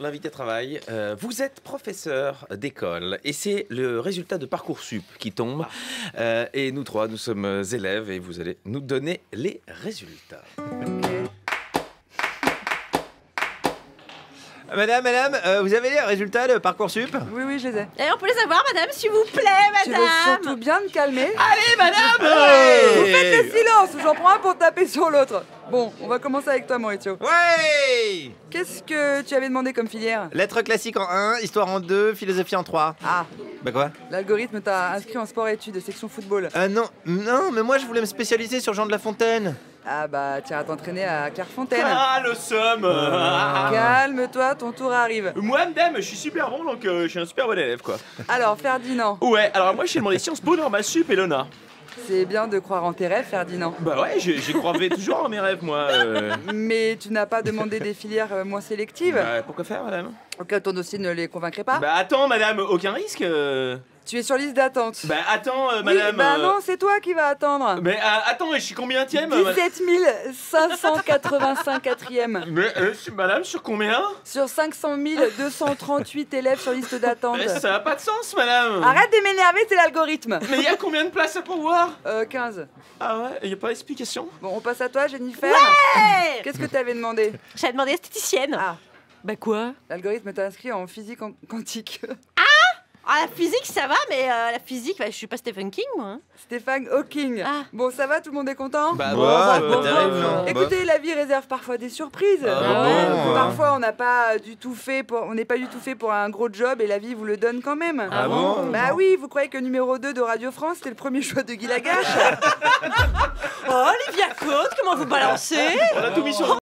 l'invité travaille. Euh, vous êtes professeur d'école et c'est le résultat de Parcoursup qui tombe. Euh, et nous trois, nous sommes élèves et vous allez nous donner les résultats. Madame, madame, euh, vous avez les résultats de Parcoursup? Oui, oui, je les ai. Et on peut les avoir, madame, s'il vous plaît, Tu veux madame surtout bien te calmer Allez, madame Vous faites le silence J'en prends un pour taper sur l'autre. Bon, on va commencer avec toi, Maurizio. Ouais Qu'est-ce que tu avais demandé comme filière Lettres classiques en 1, histoire en 2, philosophie en 3. Ah, Bah quoi l'algorithme t'a inscrit en sport-études, section football. Euh, non, non, mais moi je voulais me spécialiser sur Jean de La Fontaine. Ah bah, tu iras t'entraîner à Clairefontaine. Ah, le somme Calme-toi, ton tour arrive. Moi, madame, je suis super bon, donc euh, je suis un super bon élève, quoi. Alors, Ferdinand, Ouais, alors moi, j'ai demandé Sciences Po, Normal Sup et Lona. C'est bien de croire en tes rêves, Ferdinand. Bah ouais, j'ai croivé toujours en mes rêves, moi. euh. Mais tu n'as pas demandé des filières euh, moins sélectives Bah, pourquoi faire, madame? Auquel ton dossier ne les convaincrait pas Bah attends, madame, aucun risque euh. Tu es sur liste d'attente. Bah attends, euh, Oui, madame. bah euh, non, c'est toi qui vas attendre. Mais euh, attends, je suis combien tième euh, 17 585 quatrième. Mais euh, madame, sur combien? Sur 500 238 élèves sur liste d'attente. Eh, Ça n'a pas de sens, madame Arrête de m'énerver, c'est l'algorithme. Mais il y a combien de places à pourvoir? Euh, 15. Ah ouais, il y a pas d'explication? Bon, on passe à toi, Jennifer. Ouais Qu'est-ce que t'avais demandé? J'avais demandé esthéticienne. Ah, Bah quoi? L'algorithme t'a inscrit en physique en- quantique. Ah, la physique, ça va, mais euh, la physique, bah, je suis pas Stephen King, moi. hein. Stéphane Hawking. Ah. Bon, ça va, tout le monde est content? Bah, Bah, bon, euh, terrible, euh, non. Écoutez, la vie réserve parfois des surprises. Ah Ouais. bon Parfois, on n'a pas du tout fait pour, on n'est pas du tout fait pour un gros job et la vie vous le donne quand même. Ah bon Bah oui, vous croyez que numéro 2 de Radio France, c'était le premier choix de Guy Lagache? Oh, Olivia Côte, comment vous balancez? On a tout mis sur